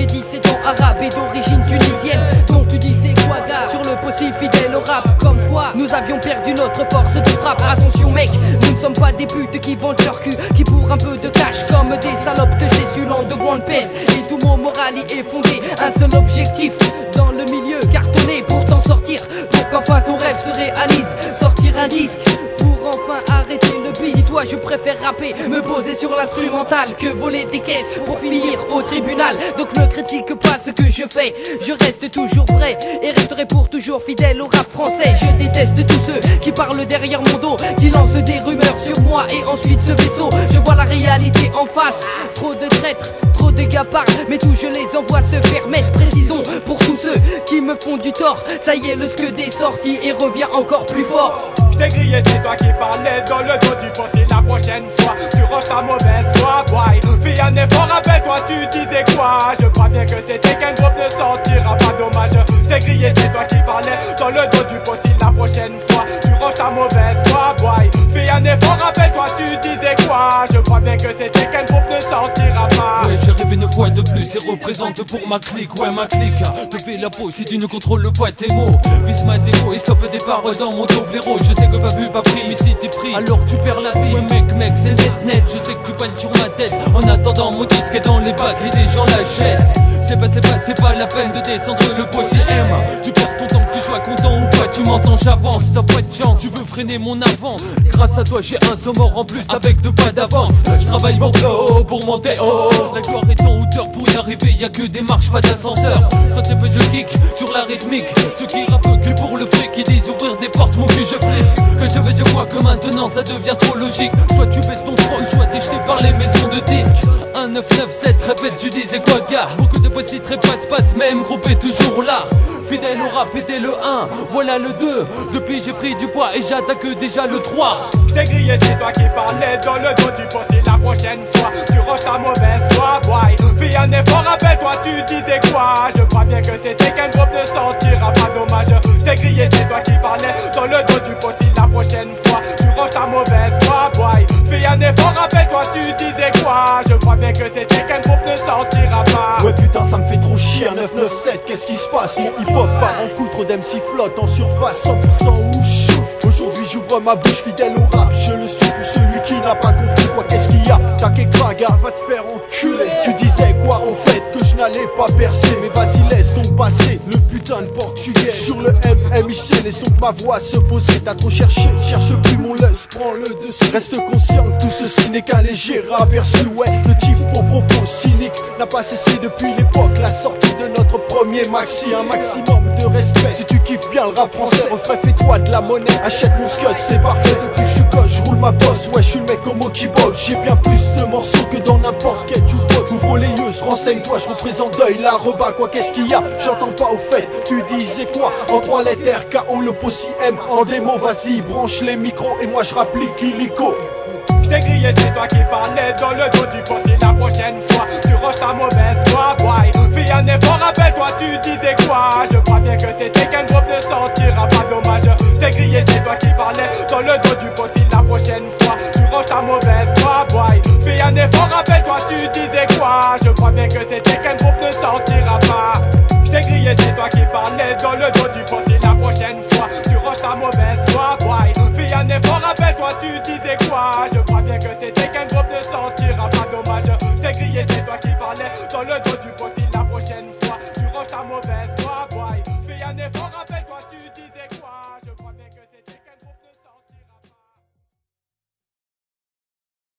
J'ai 17 ans arabe et d'origine tunisienne. Donc tu disais quoi, gars Sur le possible fidèle au rap, comme quoi nous avions perdu notre force de frappe. Attention, mec, nous ne sommes pas des putes qui vendent leur cul, qui pour un peu de cash comme des salopes de Cessulant de grande pèse. Et tout mon moral y est fondé. Un seul objectif dans le milieu, cartonner pour t'en sortir. Pour qu'enfin ton rêve se réalise. Sortir un disque je préfère rapper, me poser sur l'instrumental que voler des caisses pour finir au tribunal? Donc ne critique pas ce que je fais. Je reste toujours vrai et resterai pour toujours fidèle au rap français. Je déteste tous ceux qui parlent derrière mon dos, qui lancent des rumeurs sur moi et ensuite ce vaisseau. Je vois la réalité en face. Trop de traîtres, trop de parlent, mais tout je les envoie se faire mettre. Précisons pour tous ceux qui me font du tort. Ça y est, le scud est sorti et revient encore plus fort. J't'ai grillé, c'est toi qui parlais dans le dos du boss la prochaine fois tu ranges ta mauvaise foi, boy. Fais un effort, rappelle-toi, tu disais quoi? Je crois bien que c'était qu'un groupe ne sortira pas dommage. J't'ai grillé, c'est toi qui parlais dans le dos du boss la prochaine fois tu ranges ta mauvaise foi, boy. Fais un effort, rappelle-toi, tu disais quoi? Je crois bien que c'était qu'un groupe de plus et représente pour ma clique, ouais, ma clique. Te la peau si tu ne contrôles pas tes mots. Vise ma démo et stoppe des paroles dans mon héros Je sais que pas vu, pas pris, mais si t'es pris, alors tu perds la vie. Ouais, mec, mec, c'est net, net. Je sais que tu pales sur ma tête. En attendant, mon disque est dans les bacs et des gens l'achètent. C'est pas, c'est pas, c'est pas la peine de descendre le si M. Tu perds ton sois content ou pas, tu m'entends, j'avance. T'as pas de chance, tu veux freiner mon avance. Grâce à toi, j'ai un sommet en plus avec deux pas d'avance. Je travaille mon flow pour monter haut. La gloire est en hauteur pour y arriver, y a que des marches, pas d'ascenseur. Ça peu je kick sur la rythmique. Ceux qui rappent que pour le fric, qui disent ouvrir des portes, mon cul, je flippe. Que je vais, je vois que maintenant ça devient trop logique. Soit tu baisses ton front, soit t'es jeté par les maisons de disques. 1 9 9 7 répète, tu disais quoi, gars? Beaucoup de petits très passe, passe, même groupe est toujours là. Fidèle au rap, était le 1, voilà le 2. Depuis j'ai pris du poids et j'attaque déjà le 3. J't'ai grillé, c'est toi qui parlais dans le dos du boss la prochaine fois. Tu ranges ta mauvaise foi, boy. Fais un effort, rappelle-toi, tu disais quoi? Je crois bien que c'était qu'un groupe ne sortira pas dommage. J't'ai grillé, c'est toi qui parlais dans le dos du boss la prochaine fois. Tu ranges ta mauvaise foi, boy. Fais un effort, disais que c'était qu'un groupe ne sortira pas. Ouais, putain, ça me fait trop chier. 997, qu'est-ce qui se passe? Mon hip-hop part en coup, trop d'MC flotte en surface, 100% ouf, chouf. Aujourd'hui, j'ouvre ma bouche fidèle au rap. Je le suis pour celui qui n'a pas compris quoi, qu'est-ce qu'il y a T'inquiète pas, gars, va te faire enculer. Tu disais quoi en fait Que je n'allais pas percer, mais vas-y, laisse donc passer de portugais. Sur le MMIC, laisse donc ma voix se poser. T'as trop cherché, cherche plus mon laisse, prends le dessus. Reste conscient tout ceci n'est qu'un léger raperçu. Ouais, le type au propos cynique n'a pas cessé depuis l'époque. La sortie de notre premier maxi, un maximum de respect. Si tu kiffes bien le rap français, refrais, fais-toi de la monnaie. Achète mon scud, c'est parfait depuis que je suis coach. Je roule ma bosse, ouais, je suis le mec au mot qui botte. J'ai bien plus de morceaux que dans n'importe quel jukebox. Ouvre les yeux, renseigne-toi, je représente deuil, la rebat, quoi, qu'est-ce qu'il y a? J'entends pas au fait, tu disais quoi? En trois lettres, KO, le possi M, en démo, vas-y, branche les micros et moi je rapplique illico. J't'ai grillé, c'est toi qui parlais dans le dos du boss la prochaine fois tu ranges ta mauvaise tu disais quoi? Je crois bien que c'était qu'un groupe ne sortira pas dommage. J't'ai grillé, c'est toi qui parlais dans le dos du boss la prochaine fois tu ranges ta mauvaise foi, boy. Fais un effort, rappelle-toi, tu disais quoi? Je crois bien que c'était qu'un groupe ne sortira pas. J't'ai grillé, c'est toi qui parlais dans le dos du boss la prochaine fois tu ranges ta mauvaise foi, boy. Fais un effort, rappelle-toi, tu disais quoi? Je crois bien que c'était qu'un groupe ne sortira pas dommage. T'es grillé, c'est toi qui parlais dans le dos du potil la